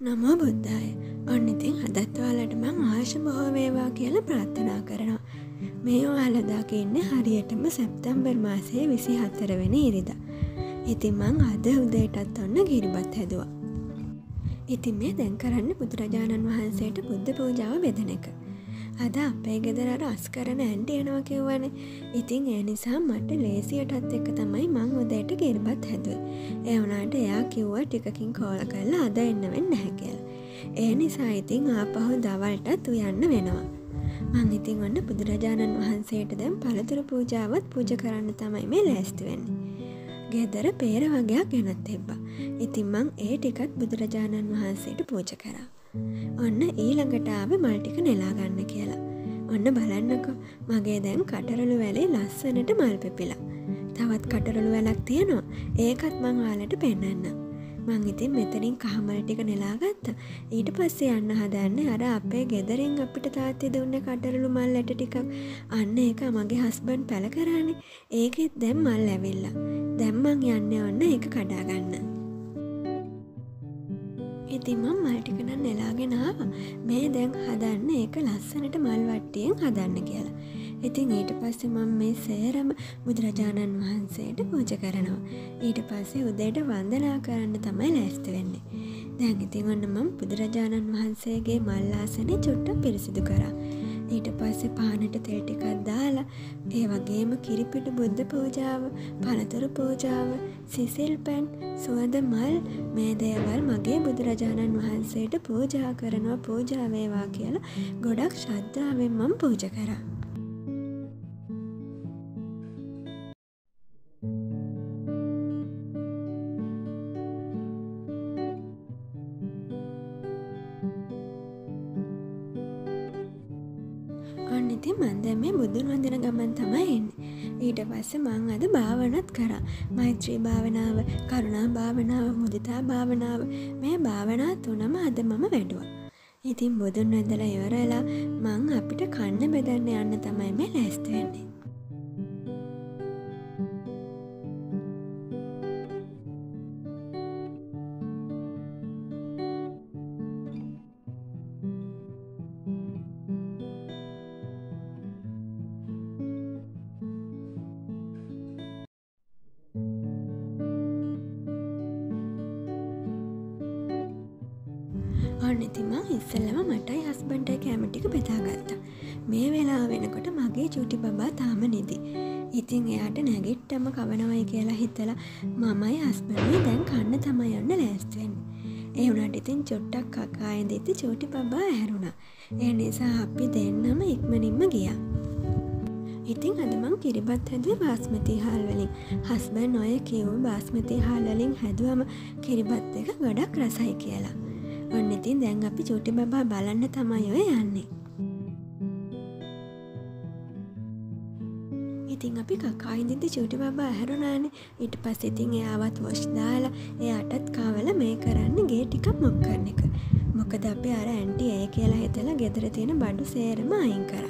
නමෝ බුද්ධාය ඔන්න ඉතින් අදත්වාලට මං ආශ බොහෝවේවා කියලා ප්‍රාර්ථනා කරනවා. මේ ඔයාලදාකඉන්න හරියටම සැප්තම්බර් මාසයේ විසි හත්තරවෙන ඉරිද. ඉතින් මං අද උදයටත් ඔන්න ගිරිබත් හැදවා. ඉතින් මේ දැන් කරන්න බුදුරජාණන් වහන්සේට බුද්ධ පූජාව බෙදන එක. අද අපේ ගෙදරට අස් කරන ඇන්ට එනවා කිව්වන. ඉතින් ඒ නිසා මට ලේසියටත් එක තමයි මං උදයට ගෙරබත් හැදුව. එවනාට එයා කිව්වා ටිකකින් කෝල කරලා අද එන්නවෙන් නැහැ කියලා. ඒ නිසා ඉතින් ආපහු දවල්ටත් උයන්න වෙනවා. මං ඉතින් ඔන්න බුදුරජාණන් වහන්සේට දැම් පළතුර පූජාවත් පූජ කරන්න තමයි මේ ලෑස්තිවෙන්නේ ගෙදර පේර වගේයක් ගෙනත් එබ්බා ඉතින් මං ඒ ටිකත් බුදුරජාණන් වහන්සේට පූජ කරා. ඔන්න ඊළඟටාව මල්ටික නෙලාගන්න කියලා. ඔන්න බලන්නකො මගේ දැන් කටරලු වැලේ ලස්සනට මල් පෙපිලා. තවත් කටරලු වැලක් තියනවා ඒකත් මං ආලට පෙන්නන්න. මං ඉතින් මෙතනින් කහමල් ටික නෙලාගත්ත ඊට පස්සේ යන්න හදන්න අර අපේ ගෙදරින් අපිට තාත්ති දුන්න කටරලු මල් ඇට ටිකක් අන්න ඒක මගේ හස්බන් පැල කරානේ ඒකෙත් දැම් මල් ඇවිල්ලා දැම්මං යන්න ඔන්න ඒක කඩාගන්න ඉතින්ම මල්ටිකන නෙලාගෙනාව මේ දැන් හදන්න ඒක ලස්සනට මල් වට්ටියෙන් හදන්න කියලා. ඉතින් ඊට පස්සේ මම මේ සේරම බුදුරජාණන් වහන්සේට පූජ කරනවා. ඊට පස්සේ උදේට වන්දනා කරන්න තමයි ලෑස්ති වෙන්නේ. දැන් ඉතින් ඔන්න මම බුදුරජාණන් වහන්සේගේ මල්ලාසනේ චුට්ටක් පිරිසිදු කරා. ඊට පස්සේ පානට තෙල් ටිකක් දාලා ඒ වගේම කිරිපිටු බුද්ධ පූජාව පළතුරු පූජාව සිසිල් පැන් සුවඳ මල් මේ දේවල් මගේ බුදුරජාණන් වහන්සේට පූජා කරනවා පූජාවේවා කියලා ගොඩක් ශ්‍රද්ධාවෙන් මම පූජ කරා. මන්ද මේ බුදුන් වඳන ගමන් තමයි එන්න. ඊට පස්ස මං අද භාවනත් කරා. මෛත්‍රී භාවනාව කරුණා භාවනාව මුදිතා භාවනාව මේ භාවනා තුනම අද මම වැඩුව. ඉතින් බුදුන් වැදලා ඉවරලා මං අපිට කන්න බෙදන්න යන්න තමයි මේ ලැස්තිවෙන්නේ ඉතිම ඉස්සල්ලම මටයි හස්බන්ටයි කෑමටික බෙදාගත්තා. මේ වෙලා වෙනකොට මගේ චුටි බබා තාම නිදි. ඉතින් එයාට නැගිට්ටම කවනවයි කියලා හිතලා මමයි හස්බනයි දැන් කන්න තමයි යන්න ලෑස්තුවෙන් ඒ වුණට ඉතින් චොට්ටක් කකායෙන් දෙති චෝටි බබා ඇහැරුණා. ඒ නිසා අපි දෙන්නම ඉක්මනින්ම ගියා. ඉතින් අදමං කිරිබත් හැදුව බාස්මති හාල්වලින් හස්බන් ඔය කිව් බාස්මති හාල්වලින් හැදුවම කිරිබත් එක ගොඩක් රසයි කියලා. ඔන්න ඉතින් දැන් අපි චුටි බබා බලන්න තමයි ඔය යන්නේ. ඉතින් අපි කකායිදිදි චුටි බබා ඇහැරුණාන ඉට පස් ඉතින් එයාවත් වොෂ් දාලා එයාටත් කාවල මේ කරන්න ගේ ටිකක් මොක් කරන එක. මොකද අපේ අර ඇන්ටි ඒ කියලා හිතලා ගෙදර තියෙන බඩු සේරම අයින් කර.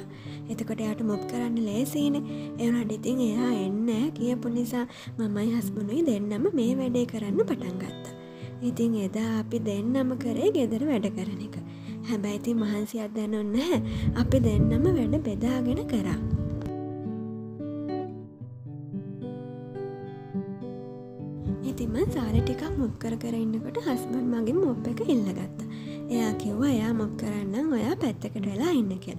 එතකොට යාට මොප් කරන්න ලේසින එවනට ඉතින් එයා එන්න කියපු නිසා මමයි හස්බුණුයි දෙන්නම මේ වැඩේ කරන්න පටන් ගත්තා ඉතින් එදා අපි දෙන්නම කරේ ගෙදර වැඩ කරන එක. හැබැයිති මහන්සියක් දැනොන්න අපි දෙන්නම වැඩ බෙදාගෙන කරා. ඉතිම සාර ටිකක් මොක් කර කර ඉන්නකොට හස්බන් මගින් මොප් එක ඉල්ලගත්ත. එයා කිව්ව එයා මොක් කරන්න ඔයා පැත්තකට වෙලා ඉන්න කෙල්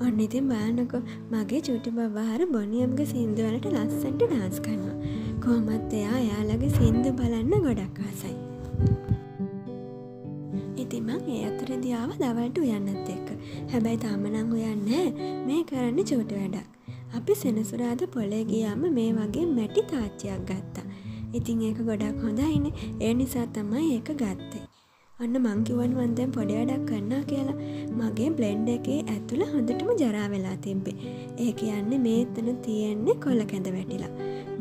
ඔන්න ඉතින් බානකො මගේ චුටි බවාර බොනියම්ග සින්දුවලට ලස්සන්ට ඩාස් කරනවා. කොහොමත් එයා එයාලගේ සින්දු බලන්න ගොඩක් ආසයි. ඉතිමං ඒ අතර දියාව දවල්ට උයන්නත් එක්ක. හැබැයි තාමනං උයන්න මේ කරන්න චෝට වැඩක්. අපි සෙනසුරාද පොලේ ගියාම මේ වගේ මැටි තාච්චයක් ගත්තා. ඉතින් ඒක ගොඩක් හොඳයින. ඒ නිසා තමයි ඒක ගත්තේ. ඔන්න මංකිවන් වන්දැන් පොඩි වැඩක් කන්නා කියලා. මගේ බ්ලෙන්ඩ් එකේ ඇතුළ හොඳටම ජරා වෙලා තිබ්බේ. ඒ කියන්න මේ එතන තියෙන්නේ කොල්ල කැඳ වැටිලා.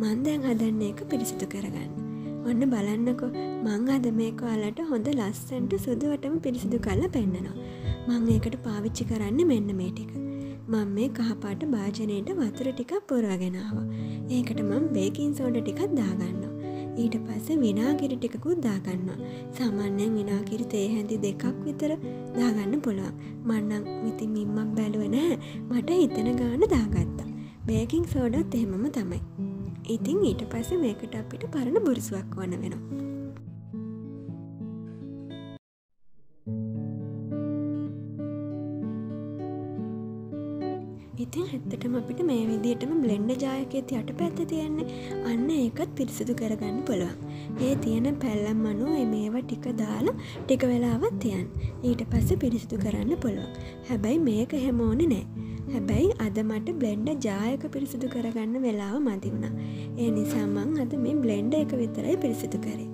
මන්දැන් හදන්න එක පිරිසිදු කරගන්න. ඔන්න බලන්නකො. මං අද මේක අලට හොඳ ලස්සන්ට සුදුවටම පිරිසිදු කල්ල පෙන්න්නනවා මං ඒකට පාවිච්චි කරන්න මෙන්න මේ ටික. මං මේ කහපාට භාජනයට වතුර ටිකක් පුරාගෙනාව ඒකට මං බේකින් සෝඩ ටිකක් දාගන්නවා. ඊට ඊට පස්සේ විනාගිරි ටිකකුත් දාගන්නවා. සාමාන්‍යයෙන් විනාකිරි තේ හැඳි දෙකක් විතර දාගන්න පුළුවන්. මන්නක් විති මිම්මක් බැලුව නැහැ. මට හිතන ගාන දාගත්තා. බේකින් සෝඩත් එහෙමම තමයි. ඉතින් ඊට පස්සේ මේකට අපිට පරණ බුරුසුවක් ඕන වෙනවා. ඉතින් ඇත්තටම අපිට මේ විදිටම බ්ලෙන්ඩ ජායකෙත් යට පැත්ත තියෙන්නේ. අන්න ඒකත් පිරිසිදු කරගන්න පුළුවන්. ඒ තියෙන පැල්ලම් අනුව මේවා ටික දාලා ටික වෙලාවත් තියන් ඊට පස්ස පිරිසිදු කරන්න පුළුවන්. හැබැයි මේක හෙමෝන නෑ. හැබැයි අද මට බ්ලෙන්ඩ ජායක පිරිසිදු කරගන්න වෙලාව මදි වුණා. ඒ නිසාමං අද මේ බ්ලෙන්ඩ එක විතරයි පිරිසිදු කරේ.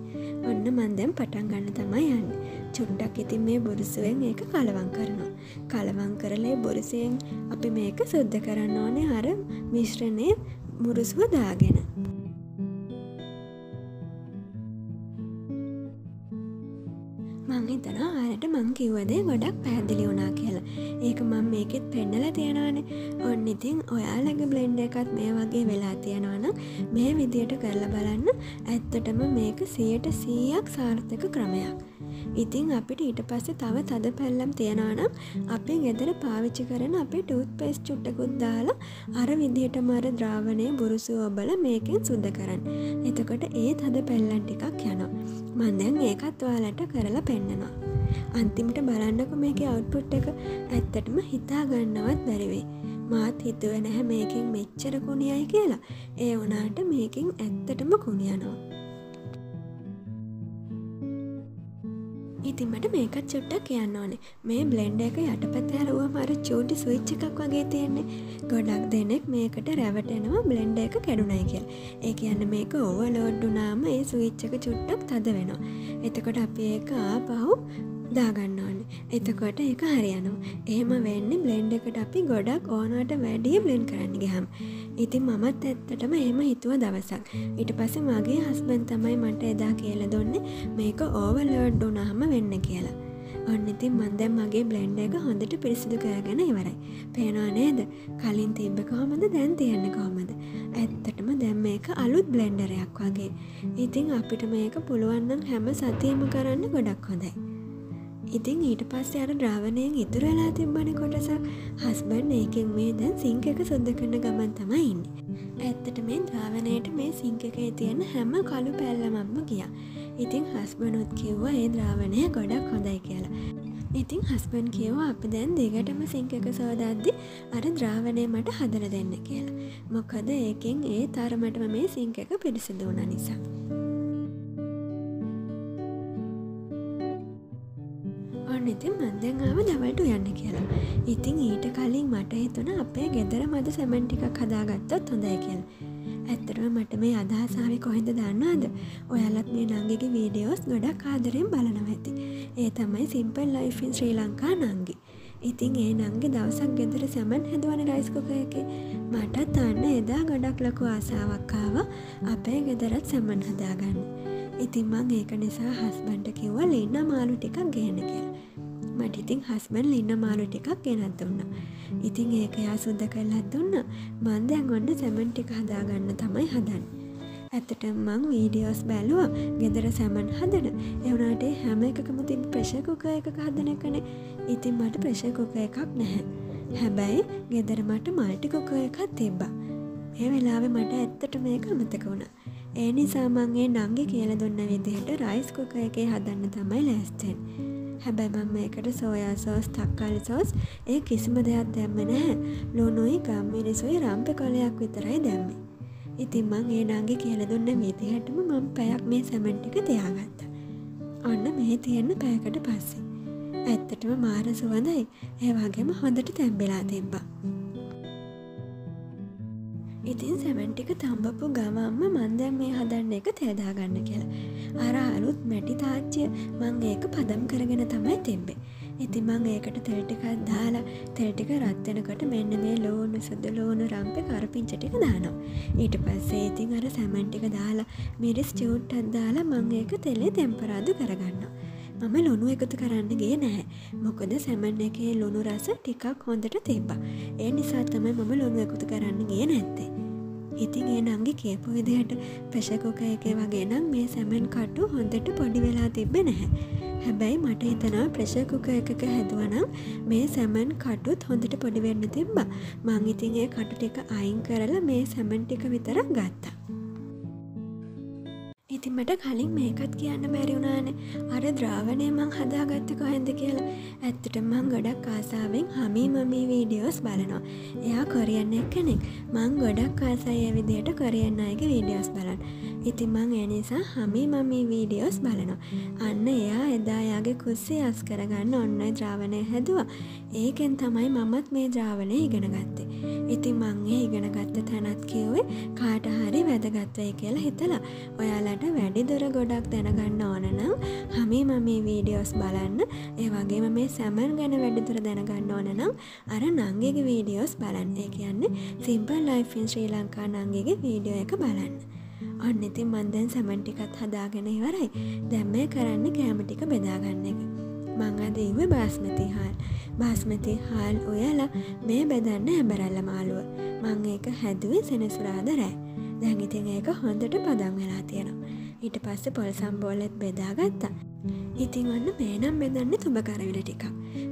ඔන්න මන්දැම් පටන් ගන්න තමයි යන්න. චුට්ටක් ඉතින් මේ බොරුසුවෙන් ඒක කලවන් කරනවා. කලවන් කරලේ බොරුසයෙන් අපි මේක සුද්ධ කරන්න ඕනේ අර මිශ්‍රණය මුරුසුව දාගෙන. මංහිතන ආරට මං කිව්වදේ ගොඩක් පැහැදිලි වුණා කියලා. ඒක මං මේකෙත් පෙන්නල තියෙනවානේ. ඔන්න ඉතින් ඔයාලග බ්ලෙන්ඩ එකත් මේ වගේ වෙලා තියෙනවනම් මේ විදියට කරලා බලන්න. ඇත්තටම මේක සියයට සීයක් සාර්ථක ක්‍රමයක්. ඉතිං අපිට ඊට පස්සේ තව තද පැල්ලම් තියෙනනම් අපේ ගෙදර පාවිච්චි කරන අපේ ටූත් පෙස් චුට්ටකුත් දාලා අර විදිහට මර ද්‍රාවණය බුරුසු ඔබල මේකෙන් සුද්ද කරන්න. එතකොට ඒ තද පැල්ලන් ටිකක් යනවා. මන්දැන් ඒකත් ඔයාලට කරලා පෙන්න්නනවා අන්තිමට බලන්නක මේක අවුට්පුට් එක. ඇත්තටම හිතා ගන්නවත් බැරිවේ මාත් හිතුව නැහැ මේකින් මෙච්චර කුණියයි කියලා. ඒ වනාට මේකින් ඇත්තටම කුණියනවා. ඉතින්මට මේකත් චුට්ටක් කියන්න ඕනේ. මේ බ්ලෙන්ඩ එක යට පැතෑරුව මර චූටි සුවිච්ච එකක් වගේ තියෙන්නේ. ගොඩක් දෙනෙක් මේකට රැවටෙනවා බ්ලෙන්ඩ එක කැඩුනයි කියල්. ඒ කියන්න මේක ඕවලෝඩ්ඩුනාම ඒ සුවිච්චක චුට්ටක් තද වෙනවා. එතකොට අපි ඒක ආපහු දාගන්න ඕනේ. එතකොට එක හරියනවා. එහෙම වෙන්න බ්ලෙන්ඩ එකට අපි ගොඩක් ඕනට වැඩිය බ්ලෙන්් කරන්න ගහම් ඉතින් මමත් ඇත්තටම එහෙම හිතුව දවසක්. ඉට පස මගේ හස්බන් තමයි මට එදා කියල දුන්න මේක ඕවලෝඩ් උනාහම වෙන්න කියලා. ඔන්න ඉතින් මන්දැම් මගේ බ්ලෙන්ඩ එක හොඳට පිරිසිදු කරගෙන ඉවරයි. පේනවා නේද? කලින් තිබ්බ කොහොමද? දැන් තියන්න කොහොමද? ඇත්තටම දැම් මේක අලුත් බ්ලෙන්ඩරයක් වගේ. ඉතිං අපිට මේක පුළුවන්නම් හැම සතියම කරන්න ගොඩක් හොඳයි. ඉතින් ඊට පස්සේ අර ද්‍රාවණයෙන් ඉතුරු වෙලා තිබ්බන කොටසක් හස්බන් ඒකෙන් මේ දැන් සිංක එක සුද්ද කරන ගමන් තමයි ඉන්න. ඇත්තට මේ ද්‍රාවණයට මේ සිංක එකේ තියෙන හැම කළු පැල්ලමක්ම ගියා. ඉතින් හස්බනුත් කිව්වා ඒ ද්‍රාවණය ගොඩක් හොඳයි කියලා. ඉතින් හස්බන් කියවා අපි දැන් දෙගටම සිංක එක සෝදද්දි අර ද්‍රාවණය මට හදල දෙන්න කියලා. මොකද ඒකෙන් ඒ තරමටම මේ සිංක එක පිරිසිදු වුණ නිසා. ඉතින් මන්දැන් ආව දවල්ට යන්න කියලා. ඉතින් ඊට කලින් මට හිතුන අපේ ගෙදර මද සැමන්ටිකක් හදාගත්තත් හොඳයි කියල. ඇත්තරම මට මේ අදහසාාව කොහෙද දන්නවාද? ඔයාලත් මේ නංගෙගේ වීඩියෝස් ගොඩක් ආදරයෙන් බලනව ඇති. ඒ තමයි සිම්පල් ලයිෆින් ශ්‍රී ලංකා නංගි. ඉතින් ඒ නංගේ දවසක් ගෙදර සැමන් හැදුවන රයිස්කොක එක. මටත් අන්න එදා ගොඩක් ලොකු ආසාාවක්කාව අපේ ගෙදරත් සැමන් හදාගන්න. ඉතින් මං ඒක නිසා හස්බන්ට කිව්ව ලෙන්න මාලු ටිකක් ගේන කියලා. මට ඉතින් හස්බන් ලින්න මාලු ටිකක් ගෙනත් දුන්න. ඉතින් ඒක යා සුද්ද කරලත් දුන්න. මන්දැන් ඔන්න සැමන් ටික හදාගන්න තමයි හදන්න. ඇත්තට මං වීඩියෝස් බැලුව. ගෙදර සැමන් හදන. එවනාට හැම එකකම තින් ප්‍රශකෝක එක හදන කනේ ඉතින් මට ප්‍රශකෝක එකක් නැහැ. හැබැයි ගෙදර මට මල්ටිකොක එකක් තිබ්බා. ඒ වෙලාවෙ මට ඇත්තට මේක අමතක වුණ. ඒ නිසාමන්ගේ නංගි කියල දුන්න විදිහට රයිස්කොක එකේ හදන්න තමයි ලෑස්තෙන් හැබැයි මම එකට සෝයා සෝස් තක්කාලි සෝස් ඒ කිසිම දෙයක් දැම්ම නැහැ. ලුණුයි ගම්මිරිසුයි රම්ප කොලයක් විතරයි දැම්මේ. ඉතින් මං ඒ නංගි කියල දුන්න විදිහටම මම පැයක් මේ සැමන්ටික තියාගත්ත. ඔන්න මේ තියෙන්න පෑකට පස්සේ. ඇත්තටම මාර සුවඳයි. ඒවාගේම හොඳට තැම්බෙලා තිබ්බා. ඉතින් සැමන්ටික තම්බපු ගමම්ම මන්දැන් මේ හදන්න එක තේදාගන්න කියලා. අර අලුත් මැටි තාච්චය මං ඒක පදම් කරගෙන තමයි තිබ්බේ. ඉති මං ඒකට තෙල්ටිකක් දාලා තෙල්ටික රත්වෙනකොට මෙන්න මේ ලෝනු සුද ලෝනු රම්පය කරපිංචටික දානවා. ඊට පස්සේ ඉතින් අර සැමන්ටික දාලා මිරිස් චූට්ටත් දාලා මං ඒක තෙලේ තෙම්පරාදු කරගන්න මම ලොනු එකතු කරන්නගේ නැහැ. මොකද සැමන් එකේ ලොනු රස ටිකක් හොඳට තිබ්බා ඒ නිසා තමයි මම ලොනු එකතු කරන්නගේ නැත්තේ. ඉතින් ඒ නංගි කියපු විදිහට ප්‍රශකෝක එක වගේ නම් මේ සැමන් කට්ටු හොඳට පොඩි වෙලා තිබ්බ නැහැ. හැබැයි මට හිතනවා ප්‍රශකුක එකක හැදුවනම් මේ සැමන් කටුත් හොඳට පොඩිවෙන්න තිබ්බ. මං ඉතින් ඒ කටු ටික අයින් කරලා මේ සැමන් ටික විතරක් ගත්තා. ඉතින් මට කලින් මේකත් කියන්න බැරිවුණාන අර ද්‍රාවණය මං හදාගත්ත කොහෙන්ද කියලා. ඇත්තට මං ගොඩක් ආසාාවෙන් හමී මමී වීඩියෝස් බලනවා. එයා කොරියන්න එක් කෙනෙක් මං ගොඩක් ආසයි විදියට කොරියන්න අයගේ වීඩියෝස් බලන් ඉතින් මං එනිසා හමී මමී වීඩියෝස් බලනවා. අන්න එයා එදායාගේ කුස්සේ අස් කරගන්න ඔන්නයි ද්‍රාවණය හැදවා. ඒකෙන් තමයි මමත් මේ ද්‍රාවණය ඉගෙන ගත්තේ. ඉතින් මංගේ ඉගෙනගත්ත තැනත් කිව්වේ කාට හරි වැදගත්වය කියලා හිතලා. ඔයාලට වැඩිදුර ගොඩක් දැනගන්න ඕනනම් හමි මමේ වීඩියෝස් බලන්න. ඒ වගේම මේ සැමන් ගැන වැඩිදුර දැනගන්න ඕනනම් අර නංගෙගේ වීඩියෝස් බලන්න. ඒ කියන්නේ simple life in Sri Lanka නංගෙගේ video එක බලන්න. ඔන්න ඉතින් මන්දැන් සැමන්ටිකත් හදාගෙන ඉවරයි. දැම්මය කරන්න කෑමටික බෙදාගන්න එක. මං අද ඉව බාස්මති හාල්. බාස්මති හාල් ඔයාලා මේ බෙදන්න හැබැරල්ල මාළුව. මං ඒක හැදුවේ සෙනසුරාද රෑ. දැඟිතින් ඒක හොඳට පදම් වෙලා තියෙනවා. ඊට පස්ස පොල් සම්බෝලෙත් බෙදාගත්තා. ඉතින් ඔන්න මේනම් බෙදන්න තුඹ කරවිල ටික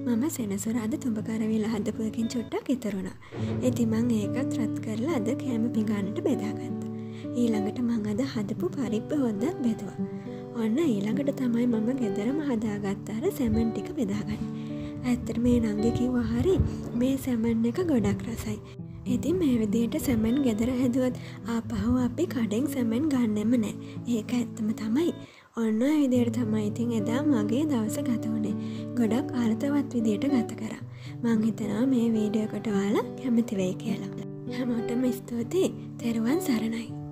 මම සෙනසුරාද තුඹ කරවිල හදපුයකින් චුට්ටක් ඉතරුණා ඉති මං ඒකත් රත් කරලා අද කෑම පිගානට බෙදාගත්ත. ඊළඟට මං අද හදපු පරිප්ප හොද්දත් බෙදවා. ඔන්න ඊළඟට තමයි මම ගෙදරම හදාගත්තාර සැමන් ටික බෙදාගන්න. ඇත්තර මේ නංගි කිව්ව හරි මේ සැමන් එක ගොඩක් රසයි. ඉතින් මේ විදියට සැමන් ගෙදර හැදුවත් ආපහු අපි කඩෙන් සැමෙන් ගන්නෙම නෑ. ඒක ඇත්තම තමයි. ඔන්න විදියට තමයි ඉතින් එදා මගේ දවස ගත වනේ. ගොඩක් ආර්ථවත් විදියට ගත කර. මංහිතනා මේ වීඩියෝකොට වාලා කැමතිවෙයි කියලා. හැමෝටම ස්තුතියි. තෙරුවන් සරණයි.